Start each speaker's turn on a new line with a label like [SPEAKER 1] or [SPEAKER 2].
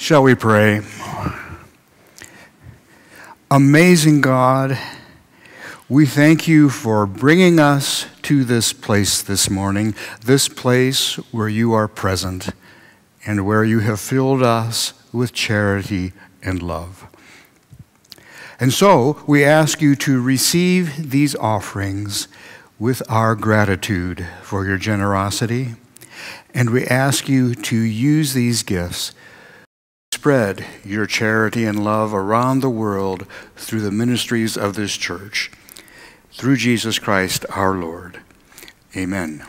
[SPEAKER 1] Shall we pray? Amazing God, we thank you for bringing us to this place this morning, this place where you are present and where you have filled us with charity and love. And so we ask you to receive these offerings with our gratitude for your generosity, and we ask you to use these gifts spread your charity and love around the world through the ministries of this church. Through Jesus Christ our Lord. Amen.